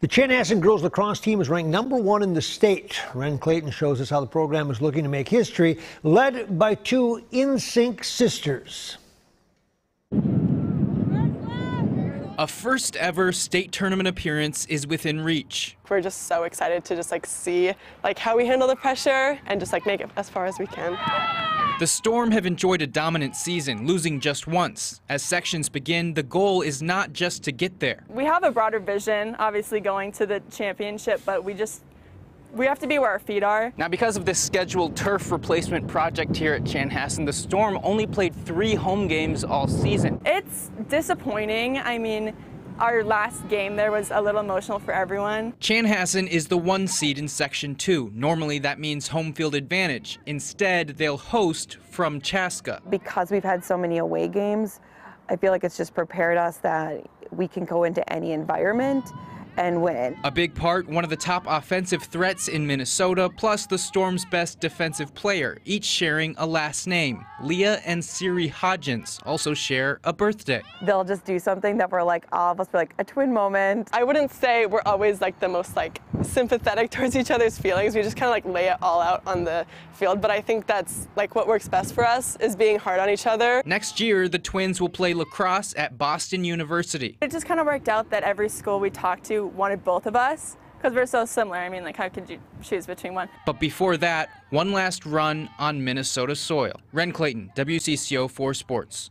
The Chanhassen girls lacrosse team is ranked number one in the state. Ren Clayton shows us how the program is looking to make history, led by two in sync sisters. A first ever state tournament appearance is within reach. We're just so excited to just like see like how we handle the pressure and just like make it as far as we can. The Storm have enjoyed a dominant season, losing just once. As sections begin, the goal is not just to get there. We have a broader vision, obviously going to the championship, but we just we have to be where our feet are. Now, because of this scheduled turf replacement project here at Chanhassen, the Storm only played three home games all season. It's disappointing. I mean, our last game there was a little emotional for everyone. Chanhassen is the one seed in Section 2. Normally that means home field advantage. Instead, they'll host from Chaska. Because we've had so many away games, I feel like it's just prepared us that we can go into any environment and win. A big part, one of the top offensive threats in Minnesota, plus the Storm's best defensive player, each sharing a last name. Leah and Siri Hodgins also share a birthday. They'll just do something that we're like, all of us be like, a twin moment. I wouldn't say we're always like the most like sympathetic towards each other's feelings. We just kind of like lay it all out on the field, but I think that's like what works best for us is being hard on each other. Next year, the twins will play lacrosse at Boston University. It just kind of worked out that every school we talked to wanted both of us because we're so similar. I mean, like, how could you choose between one? But before that, one last run on Minnesota soil. Ren Clayton, WCCO 4 Sports.